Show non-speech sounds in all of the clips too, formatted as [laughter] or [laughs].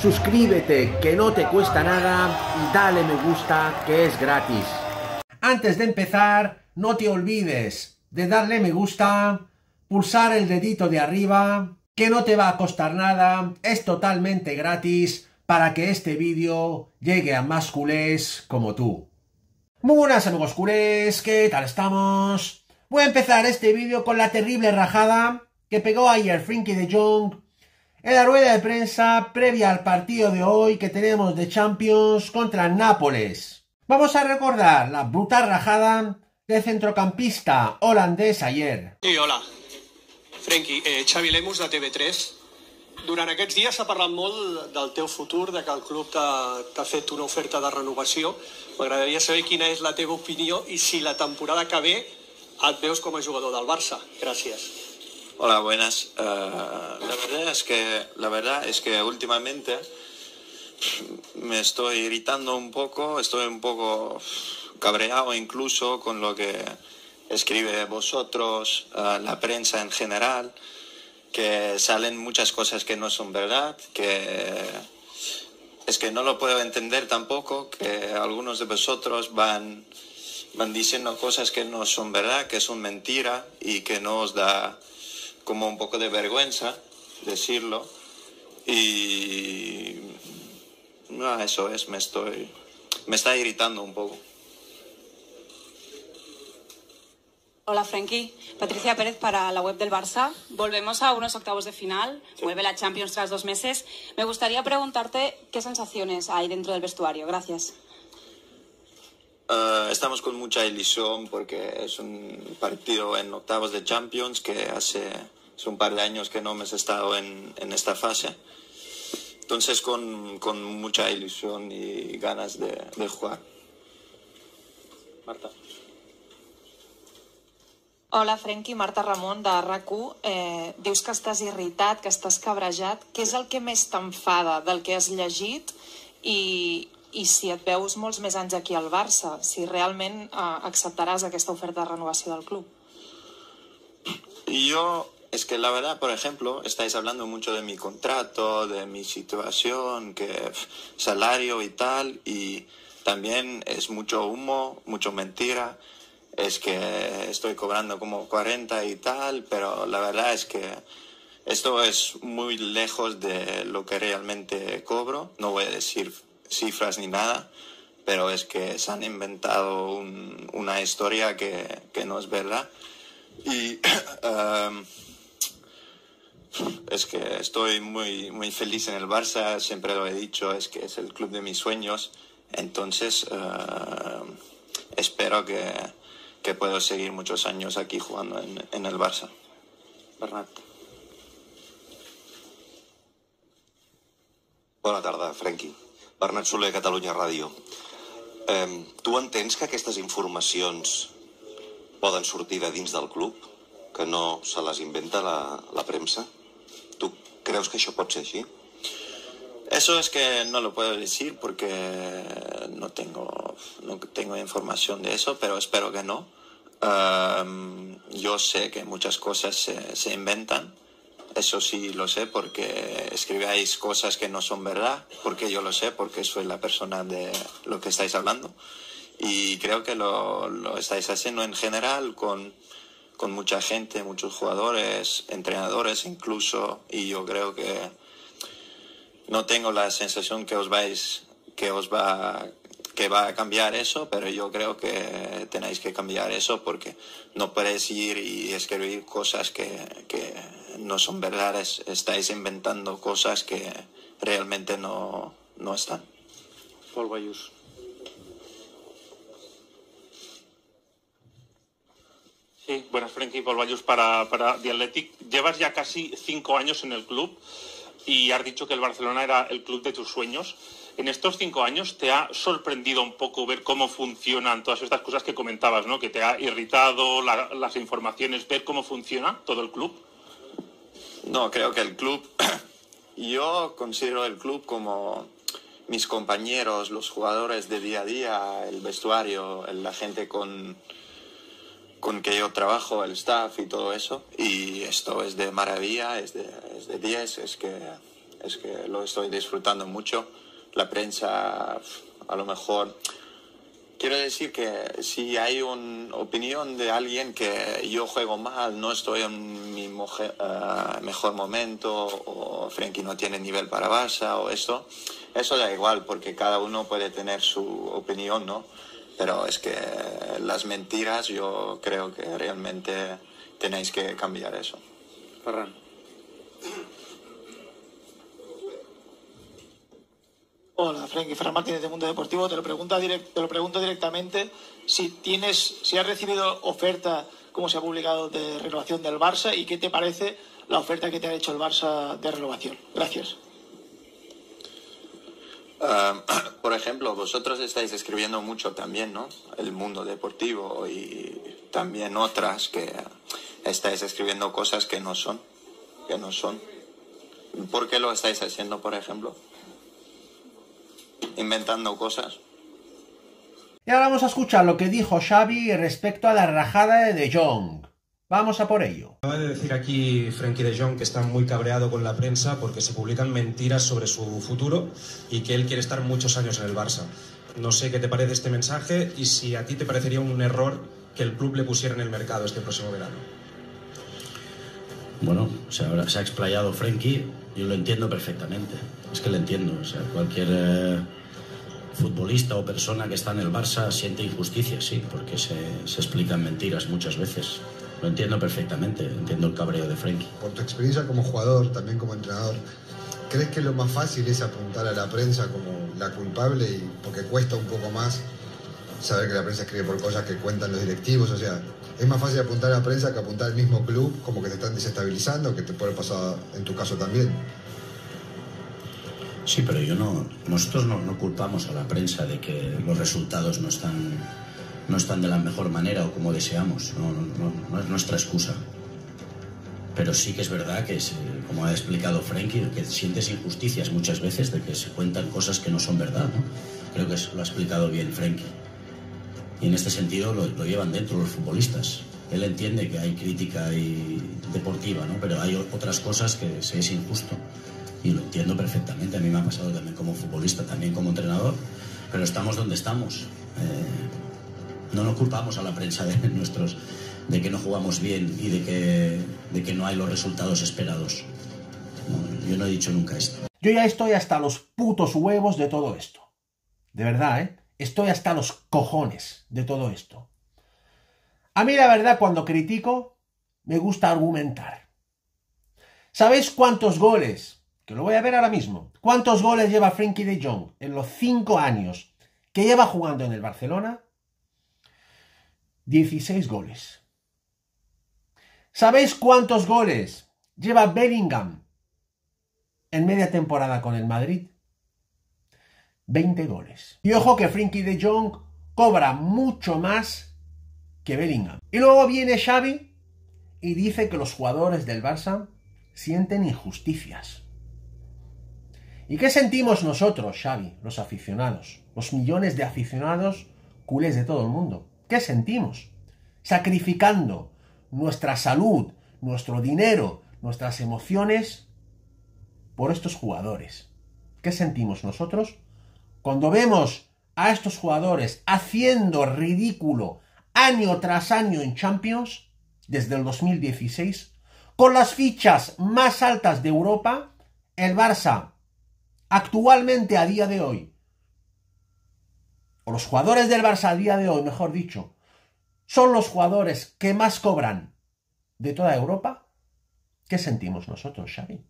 suscríbete que no te cuesta nada y dale me gusta que es gratis. Antes de empezar, no te olvides de darle me gusta, pulsar el dedito de arriba, que no te va a costar nada, es totalmente gratis para que este vídeo llegue a más culés como tú. Muy buenas amigos culés, ¿qué tal estamos? Voy a empezar este vídeo con la terrible rajada que pegó ayer Frankie de Jong en la rueda de prensa previa al partido de hoy que tenemos de Champions contra Nápoles. Vamos a recordar la brutal rajada del centrocampista holandès ayer. Sí, hola. Frenkie, eh, Xavi Lemus de TV3. Durant aquests dies s'ha parlat molt del teu futur, de que el club t'ha fet una oferta de renovació. M'agradaria saber quina és la teva opinió i si la temporada que ve et veus com a jugador del Barça. Gràcies. Hola, buenas. Uh, la verdad es que la verdad es que últimamente me estoy irritando un poco, estoy un poco cabreado incluso con lo que escribe vosotros, uh, la prensa en general, que salen muchas cosas que no son verdad, que es que no lo puedo entender tampoco, que algunos de vosotros van, van diciendo cosas que no son verdad, que son mentira y que no os da como un poco de vergüenza decirlo y no, eso es, me estoy, me está irritando un poco. Hola Frankie, Patricia Pérez para la web del Barça. Volvemos a unos octavos de final, vuelve la Champions tras dos meses. Me gustaría preguntarte qué sensaciones hay dentro del vestuario. Gracias. Uh, estamos con mucha ilusión porque es un partido en octavos de Champions que hace, hace un par de años que no hemos estado en, en esta fase. Entonces con, con, mucha ilusión y ganas de, de jugar. Marta. Hola, Frenkie, Marta Ramon, de RAC1. Eh, dius que estàs irritat, que estàs cabrejat. Què és el que més t'enfada del que has llegit i, i si et veus molts més anys aquí al Barça, si realment eh, acceptaràs aquesta oferta de renovació del club. Yo, es que la verdad, por ejemplo, estáis hablando mucho de mi contrato, de mi situación, que salario y tal, y también es mucho humo, mucho mentira. Es que estoy cobrando como 40 y tal, pero la verdad es que esto es muy lejos de lo que realmente cobro. No voy a decir cifras ni nada, pero es que se han inventado un, una historia que, que, no es verdad. Y um, [coughs] es que estoy muy, muy feliz en el Barça, siempre lo he dicho, es que es el club de mis sueños. Entonces, uh, espero que, que puedo seguir muchos años aquí jugando en, en el Barça. Bernat. Bona tarda, Frenkie. Bernat Soler, Catalunya Ràdio. Eh, tu entens que aquestes informacions poden sortir de dins del club? Que no se les inventa la, la premsa? Tu creus que això pot ser així? Eso es que no lo puedo decir porque no tengo, no tengo información de eso, pero espero que no. Um, yo sé que muchas cosas se, se, inventan, eso sí lo sé porque escribáis cosas que no son verdad, porque yo lo sé, porque soy la persona de lo que estáis hablando. Y creo que lo, estáis haciendo en general con, con mucha gente, muchos jugadores, entrenadores incluso, y yo creo que no tengo la sensación que os vais que os va que va a cambiar eso pero yo creo que tenéis que cambiar eso porque no podéis ir y escribir cosas que no son verdades estáis inventando cosas que realmente no, no están Paul Bayús Sí, buenas, Frenkie, Paul Bayús para, para The Athletic. Llevas ya casi cinco años en el club y has dicho que el Barcelona era el club de tus sueños. En estos cinco años te ha sorprendido un poco ver cómo funcionan todas estas cosas que comentabas, ¿no? Que te ha irritado la, las informaciones, ver cómo funciona todo el club. No, creo que el club, [clears throat] yo considero el club como mis compañeros, los jugadores de día a día, el vestuario, la gente con, con que yo trabajo, el staff y todo eso. Y esto es de maravilla, es de, es de 10, es que es que lo estoy disfrutando mucho. La prensa, a lo mejor, quiero decir que si hay una opinión de alguien que yo juego mal, no estoy en mi uh, mejor momento, o Frenkie no tiene nivel para Barça, o esto, eso da igual, porque cada uno puede tener su opinión, ¿no? Pero es que las mentiras yo creo que realmente tenéis que cambiar eso. Hola, Frenkie, Ferran Martínez de Mundo Deportivo. Te lo, pregunto te lo pregunto directamente si tienes, si has recibido oferta, como se ha publicado, de renovación del Barça y qué te parece la oferta que te ha hecho el Barça de renovación. Gracias. Ah, [coughs] por ejemplo, vosotros estáis escribiendo mucho también, ¿no? El mundo deportivo y también otras que estáis escribiendo cosas que no son, que no son. ¿Por qué lo estáis haciendo, por ejemplo? Inventando cosas. Y ahora vamos a escuchar lo que dijo Xavi respecto a la rajada de De Jong. Vamos a por ello. Acaba de decir aquí Frankie de Jong que está muy cabreado con la prensa porque se publican mentiras sobre su futuro y que él quiere estar muchos años en el Barça. No sé qué te parece este mensaje y si a ti te parecería un error que el club le pusiera en el mercado este próximo verano. Bueno, se ha, explayado Frankie, yo lo entiendo perfectamente. Es que lo entiendo. O sea, cualquier eh, futbolista o persona que está en el Barça siente injusticia, sí, porque se, se explican mentiras muchas veces. Lo entiendo perfectamente, entiendo el cabreo de Frenkie. Por tu experiencia como jugador, también como entrenador, ¿crees que lo más fácil es apuntar a la prensa como la culpable y porque cuesta un poco más saber que la prensa escribe por cosas que cuentan los directivos? O sea, ¿es más fácil apuntar a la prensa que apuntar al mismo club como que te están desestabilizando, que te puede pasar en tu caso también? Sí, pero yo no, nosotros no, no culpamos a la prensa de que los resultados no están no están de la mejor manera o como deseamos, no, es nuestra excusa. Pero sí que es verdad que, como ha explicado Frankie, que sientes injusticias muchas veces de que se cuentan cosas que no son verdad. ¿no? Creo que lo ha explicado bien Frankie. Y en este sentido lo, llevan dentro los futbolistas. Él entiende que hay crítica y deportiva, ¿no? pero hay otras cosas que se es injusto. Y lo entiendo perfectamente. A mí me ha pasado también como futbolista, también como entrenador. Pero estamos donde estamos. Eh, no nos culpamos a la prensa de [laughs] nuestros de que no jugamos bien y de que, de que no hay los resultados esperados. yo no he dicho nunca esto. Yo ya estoy hasta los putos huevos de todo esto. De verdad, ¿eh? Estoy hasta los cojones de todo esto. A mí la verdad cuando critico me gusta argumentar. ¿Sabéis cuántos goles? Que lo voy a ver ahora mismo. ¿Cuántos goles lleva Frankie de Jong en los cinco años que lleva jugando en el Barcelona? 16 goles. ¿Sabéis cuántos goles lleva Bellingham en media temporada con el Madrid? 20 goles. Y ojo que Frankie de Jong cobra mucho más que Bellingham. Y luego viene Xavi y dice que los jugadores del Barça sienten injusticias. ¿Y qué sentimos nosotros, Xavi, los aficionados? Los millones de aficionados culés de todo el mundo. ¿Qué sentimos? Sacrificando nuestra salud, nuestro dinero, nuestras emociones por estos jugadores. ¿Qué sentimos nosotros? Cuando vemos a estos jugadores haciendo ridículo año tras año en Champions, desde el 2016, con las fichas más altas de Europa, el Barça, actualmente a día de hoy, los jugadores del Barça a día de hoy, mejor dicho, son los jugadores que más cobran de toda Europa, ¿qué sentimos nosotros, Xavi?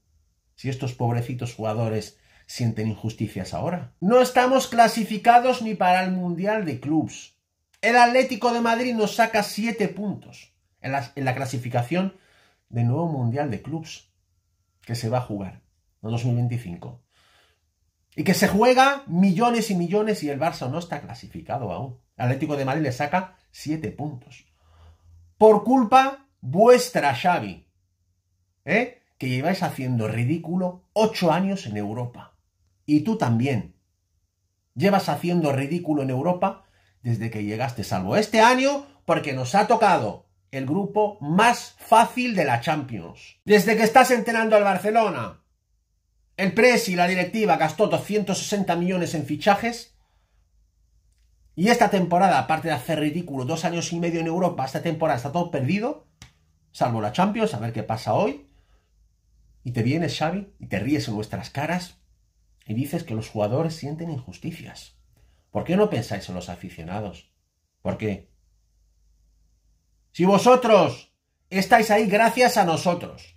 Si estos pobrecitos jugadores sienten injusticias ahora. No estamos clasificados ni para el Mundial de Clubs. El Atlético de Madrid nos saca siete puntos en la, clasificación del nuevo Mundial de Clubs que se va a jugar en 2025 y que se juega millones y millones y el Barça no está clasificado aún. El Atlético de Madrid le saca 7 puntos. Por culpa vuestra, Xavi. ¿Eh? Que lleváis haciendo ridículo 8 años en Europa. Y tú también. Llevas haciendo ridículo en Europa desde que llegaste, salvo este año, porque nos ha tocado el grupo más fácil de la Champions. Desde que estás entrenando al Barcelona, el press y la directiva gastó 260 millones en fichajes. Y esta temporada, aparte de hacer ridículo, dos años y medio en Europa, esta temporada está todo perdido. Salvo la Champions, a ver qué pasa hoy. Y te vienes, Xavi, y te ríes en nuestras caras y dices que los jugadores sienten injusticias. ¿Por qué no pensáis en los aficionados? ¿Por qué? Si vosotros estáis ahí gracias a nosotros,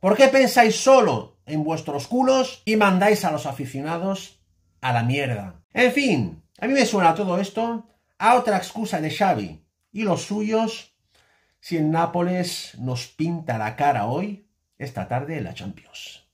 ¿por qué pensáis solo en vuestros culos y mandáis a los aficionados a la mierda? En fin, a mí me suena todo esto a otra excusa de Xavi y los suyos si en Nápoles nos pinta la cara hoy, esta tarde en la Champions.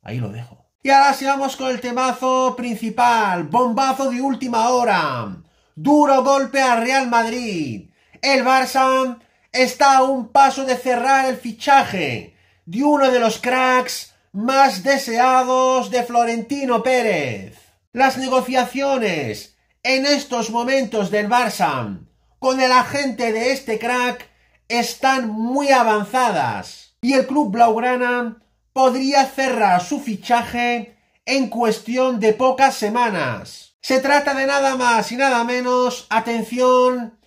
Ahí lo dejo. Y ahora sigamos con el temazo principal, bombazo de última hora, duro golpe al Real Madrid. El Barça está a un paso de cerrar el fichaje de uno de los cracks más deseados de Florentino Pérez. Las negociaciones en estos momentos del Barça con el agente de este crack están muy avanzadas y el club blaugrana podría cerrar su fichaje en cuestión de pocas semanas. Se trata de nada más y nada menos, atención,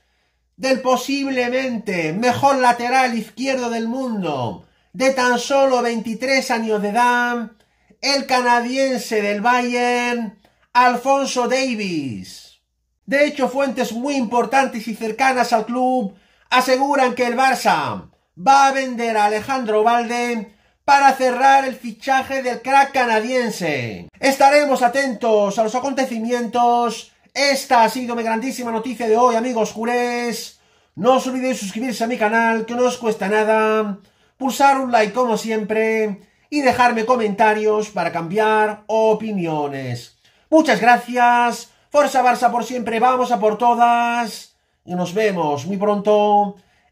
del posiblemente mejor lateral izquierdo del mundo, de tan solo 23 años de edad, el canadiense del Bayern, Alfonso Davis. De hecho, fuentes muy importantes y cercanas al club aseguran que el Barça va a vender a Alejandro Valde para cerrar el fichaje del crack canadiense. Estaremos atentos a los acontecimientos. Esta ha sido mi grandísima noticia de hoy, amigos culés. No os olvidéis suscribirse a mi canal, que no os cuesta nada. Pulsar un like como siempre y dejarme comentarios para cambiar opiniones. Muchas gracias. Forza Barça por siempre, vamos a por todas. Y nos vemos muy pronto